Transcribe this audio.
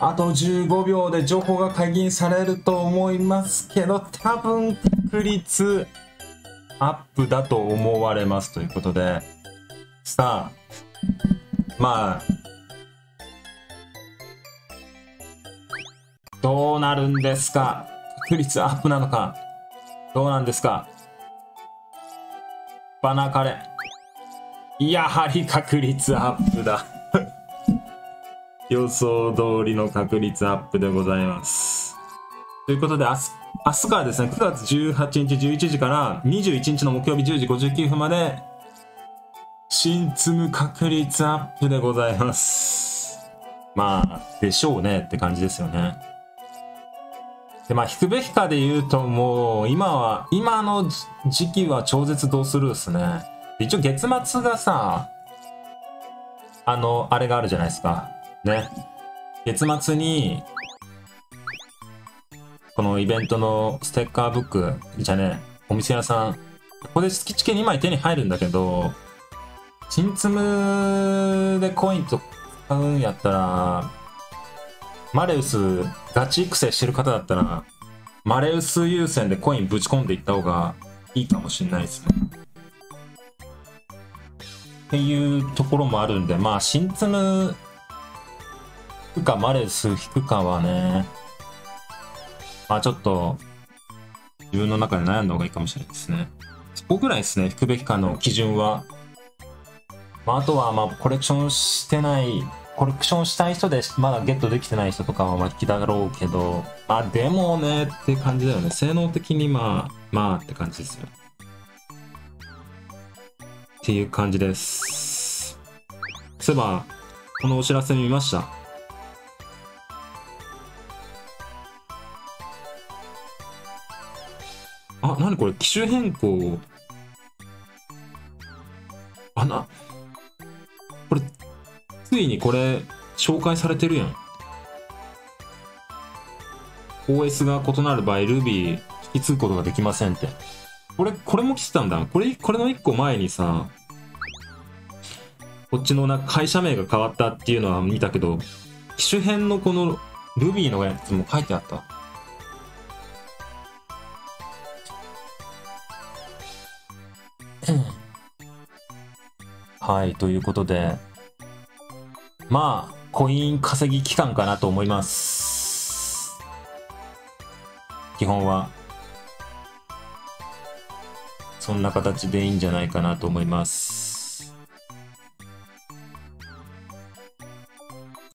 あと15秒で情報が解禁されると思いますけど、多分確率アップだと思われますということで、さあ、まあ、どうなるんですか？確率アップなのか。どうなんですか？バナカレやはり確率アップだ。予想通りの確率アップでございます。ということで明日明日からですね9月18日11時から21日の木曜日10時59分まで新積む確率アップでございます。まあでしょうねって感じですよね。でまあ引くべきかで言うともう今は今の時期は超絶どうするですね。一応月末がさあのあれがあるじゃないですか。ね。月末にこのイベントのステッカーブックじゃねお店屋さんここで月チケ2枚手に入るんだけど新積むでコインと買うんやったらマレウスガチ育成してる方だったらマレウス優先でコインぶち込んでいった方がいいかもしれないですね。っていうところもあるんでまあ新積むくかマレス引くかはねまあちょっと自分の中で悩んだ方がいいかもしれないですねそこぐらいですね引くべきかの基準はまあ、あとは、まあ、コレクションしてない、コレクションしたい人で、まだゲットできてない人とかは、まあ、引きだろうけど、あ、でもね、って感じだよね。性能的に、まあ、まあって感じですよ。っていう感じです。そういえば、このお知らせ見ました。あ、なにこれ、機種変更。あ、な、これ、ついにこれ、紹介されてるやん。OS が異なる場合、Ruby 引き継ぐことができませんって。これ、これも来てたんだ。これ、これの一個前にさ、こっちのな会社名が変わったっていうのは見たけど、機種編のこの Ruby のやつも書いてあった。はい、ということで、まあ、コイン稼ぎ期間かなと思います。基本は。そんな形でいいんじゃないかなと思います。